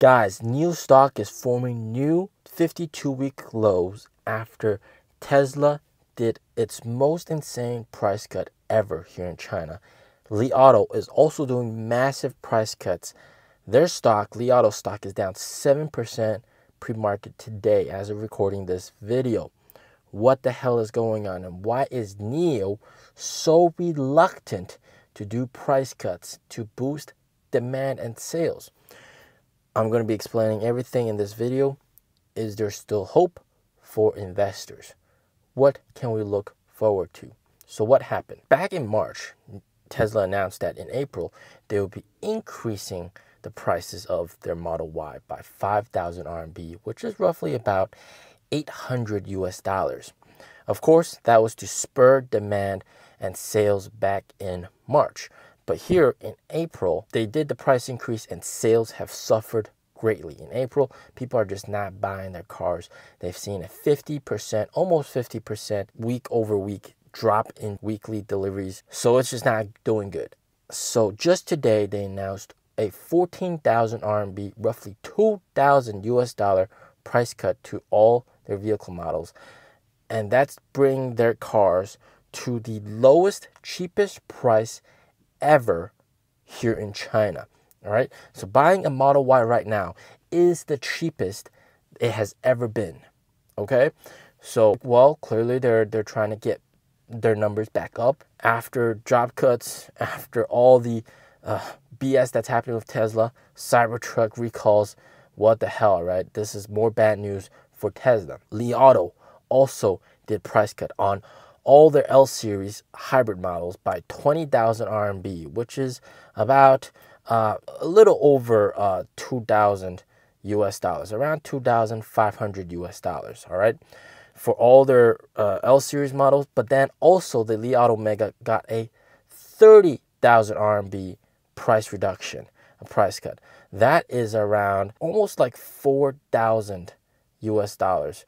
Guys, NIO stock is forming new 52 week lows after Tesla did its most insane price cut ever here in China. Li Auto is also doing massive price cuts. Their stock, Li Auto stock, is down 7% pre market today as of recording this video. What the hell is going on, and why is NIO so reluctant to do price cuts to boost demand and sales? I'm going to be explaining everything in this video. Is there still hope for investors? What can we look forward to? So, what happened? Back in March, Tesla announced that in April they will be increasing the prices of their Model Y by 5,000 RMB, which is roughly about 800 US dollars. Of course, that was to spur demand and sales back in March. But here in April, they did the price increase and sales have suffered greatly. In April, people are just not buying their cars. They've seen a 50%, almost 50% week over week drop in weekly deliveries. So it's just not doing good. So just today, they announced a 14,000 RMB, roughly 2,000 US dollar price cut to all their vehicle models. And that's bringing their cars to the lowest, cheapest price ever here in China. All right. So buying a Model Y right now is the cheapest it has ever been. Okay. So well, clearly they're they're trying to get their numbers back up after job cuts, after all the uh, BS that's happening with Tesla, Cybertruck recalls. What the hell, right? This is more bad news for Tesla. Li Auto also did price cut on all their L series hybrid models by 20,000 RMB, which is about uh, a little over uh, 2,000 US dollars, around 2,500 US dollars. All right, for all their uh, L series models, but then also the Li Auto Mega got a 30,000 RMB price reduction, a price cut. That is around almost like 4,000 US dollars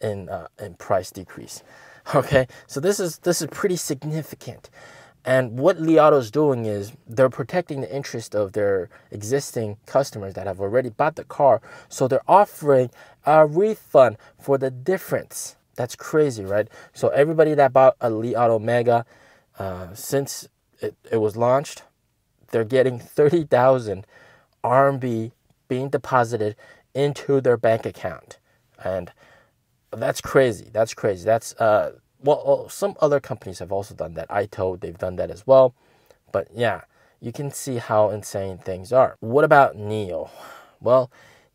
in uh, in price decrease. Okay, so this is this is pretty significant. And what Li Auto is doing is they're protecting the interest of their existing customers that have already bought the car. So they're offering a refund for the difference. That's crazy, right? So everybody that bought a Li Auto Mega uh, since it, it was launched, they're getting 30,000 RMB being deposited into their bank account. And that's crazy. That's crazy. That's uh, well, oh, some other companies have also done that. Aito, they've done that as well. But yeah, you can see how insane things are. What about NIO? Well,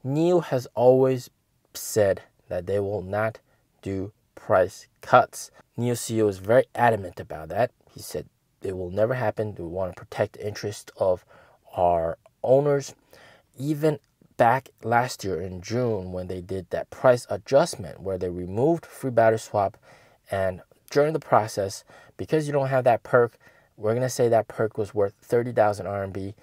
NIO has always said that they will not do price cuts. NIO CEO is very adamant about that. He said it will never happen. We want to protect the interest of our owners. Even back last year in June when they did that price adjustment where they removed free battery swap and during the process, because you don't have that perk, we're going to say that perk was worth 30,000 RMB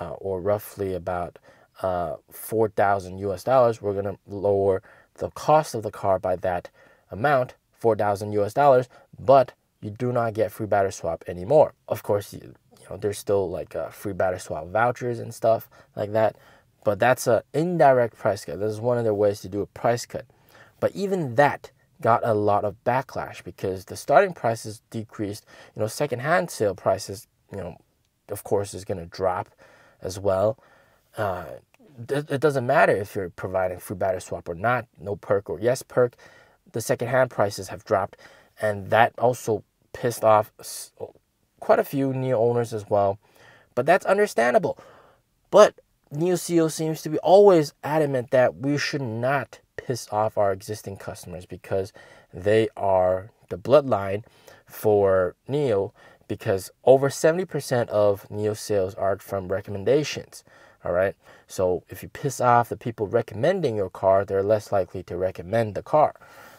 uh, or roughly about uh, 4,000 US dollars. We're going to lower the cost of the car by that amount, 4,000 US dollars, but you do not get free battery swap anymore. Of course, you, you know, there's still like uh, free battery swap vouchers and stuff like that, but that's an indirect price cut. This is one of their ways to do a price cut. But even that got a lot of backlash because the starting prices decreased. You know, secondhand sale prices, you know, of course, is going to drop as well. Uh, it doesn't matter if you're providing free battery swap or not, no perk or yes perk. The secondhand prices have dropped, and that also pissed off quite a few NIO owners as well. But that's understandable. But NIO CEO seems to be always adamant that we should not piss off our existing customers because they are the bloodline for NIO because over 70% of NIO sales are from recommendations. All right. So if you piss off the people recommending your car, they're less likely to recommend the car.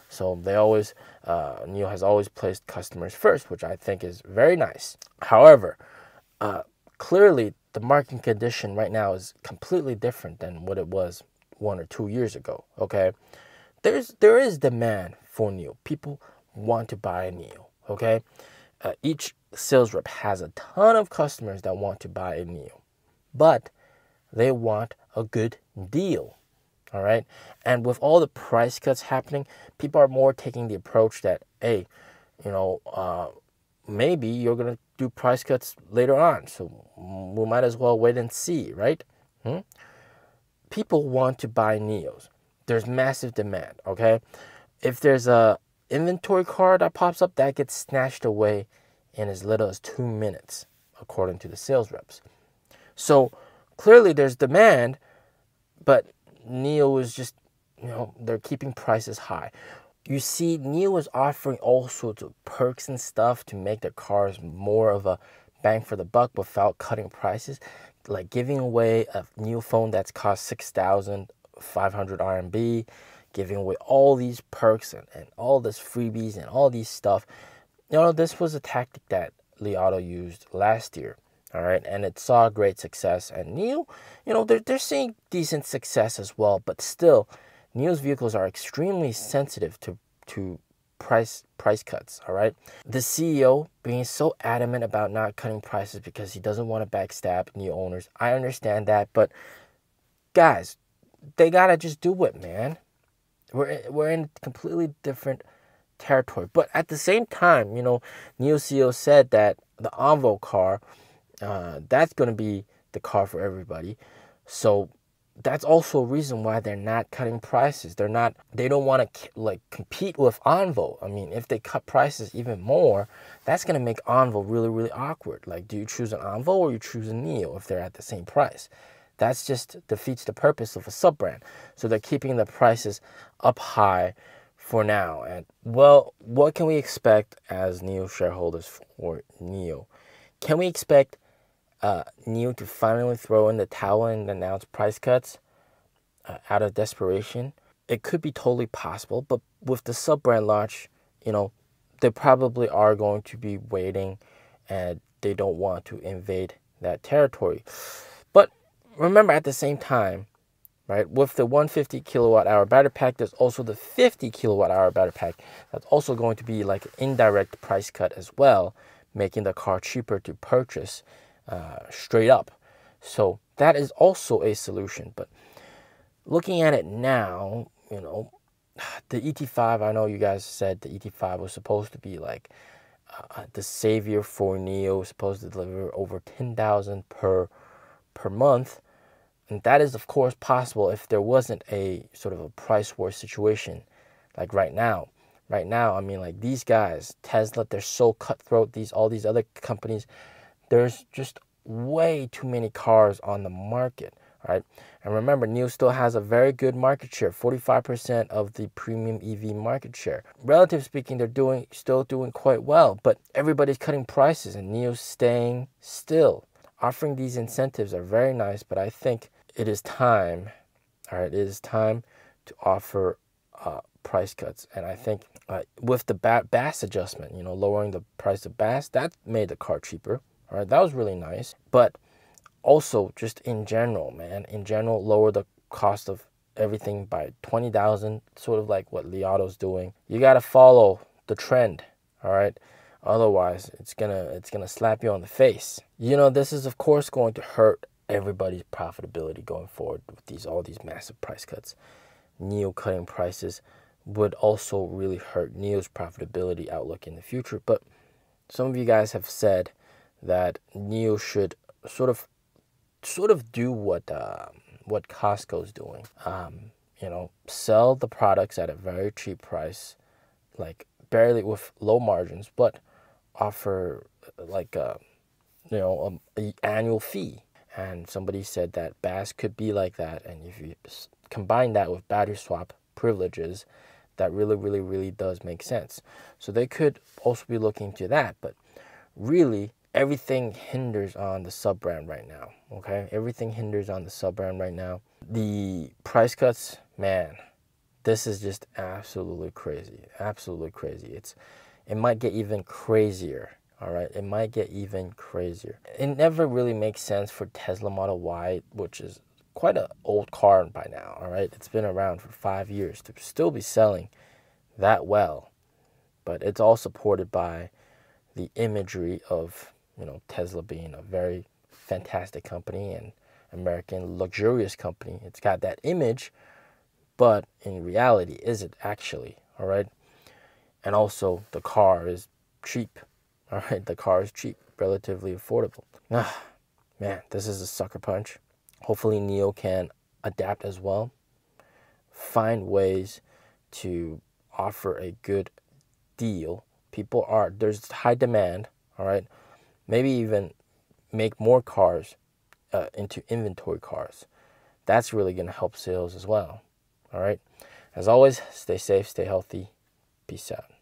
So they always, uh, NIO has always placed customers first, which I think is very nice. However, uh, clearly the market condition right now is completely different than what it was one or two years ago. Okay, there's there is demand for NIO. People want to buy a NIO. Okay, uh, each sales rep has a ton of customers that want to buy a NIO, but they want a good deal. All right. And with all the price cuts happening, people are more taking the approach that, hey, you know, uh, maybe you're to do price cuts later on. So we might as well wait and see, right? Hmm? People want to buy NIOs. There's massive demand, okay? If there's a inventory card that pops up, that gets snatched away in as little as two minutes, according to the sales reps. So clearly there's demand, but NIO is just, you know, they're keeping prices high. You see, NIO is offering all sorts of perks and stuff to make their cars more of a bang for the buck without cutting prices. Like giving away a new phone that's cost 6,500 RMB, giving away all these perks and, and all this freebies and all these stuff. You know, this was a tactic that Li Auto used last year all right, and it saw great success. And NIO, you know, they're, they're seeing decent success as well, but still, NIO's vehicles are extremely sensitive to, to price price cuts all right? The ceo being so adamant about not cutting prices because he doesn't want to backstab new owners. I understand that but guys they gotta just do it man. We're, we're in completely different territory. But at the same time you know NIO ceo said that the envo car uh, that's to be the car for everybody. So that's also a reason why they're not cutting prices. They're not. They don't want to like compete with Envo. I mean, if they cut prices even more, that's gonna make Envo really, really awkward. Like, do you choose an Envo or you choose a NIO if they're at the same price? That's just defeats the purpose of a sub brand. So they're keeping the prices up high for now. And well, what can we expect as NIO shareholders for NIO? Can we expect uh, NIO to finally throw in the towel and announce price cuts uh, out of desperation. It could be totally possible, but with the sub brand launch, you know, they probably are going to be waiting and they don't want to invade that territory. But remember at the same time, right, with the 150 kilowatt hour battery pack, there's also the 50 kilowatt hour battery pack that's also going to be like an indirect price cut as well, making the car cheaper to purchase uh, straight up. So that is also a solution. But looking at it now, you know, the ET5, I know you guys said the ET5 was supposed to be like uh, the savior for NIO, supposed to deliver over 10,000 per per month. And that is of course possible if there wasn't a sort of a price war situation like right now. Right now, I mean like these guys, Tesla, they're so cutthroat, these all these other companies, there's just way too many cars on the market, right? And remember, NIO still has a very good market share, 45% of the premium EV market share. Relative speaking, they're doing still doing quite well, but everybody's cutting prices and NIO's staying still. Offering these incentives are very nice, but I think it is time, all right, it is time to offer uh, price cuts. And I think uh, with the BaaS adjustment, you know, lowering the price of BaaS, that made the car cheaper. All right, that was really nice. But also, just in general, man, in general, lower the cost of everything by 20,000, sort of like what Li Auto's doing. You got to follow the trend, all right? Otherwise, it's going to it's going to slap you on the face. You know, this is of course going to hurt everybody's profitability going forward with these all these massive price cuts. NIO cutting prices would also really hurt NIO's profitability outlook in the future, but some of you guys have said that NIO should sort of sort of do what uh, what Costco is doing. Um, you know, sell the products at a very cheap price, like barely with low margins, but offer like a you know a, a annual fee. And somebody said that BaaS could be like that, and if you combine that with battery swap privileges, that really, really, really does make sense. So they could also be looking to that, but really everything hinders on the sub brand right now. Okay, everything hinders on the sub brand right now. The price cuts, man, this is just absolutely crazy. Absolutely crazy. It's it might get even crazier. All right, it might get even crazier. It never really makes sense for Tesla Model Y, which is quite an old car by now. All right, it's been around for five years to still be selling that well, but it's all supported by the imagery of you know, Tesla being a very fantastic company and American luxurious company. It's got that image, but in reality, is it actually? All right. And also, the car is cheap. All right. The car is cheap, relatively affordable. Ah, man, this is a sucker punch. Hopefully, NIO can adapt as well, find ways to offer a good deal. People are, there's high demand. All right. Maybe even make more cars uh, into inventory cars. That's really going to help sales as well. All right. As always, stay safe, stay healthy. Peace out.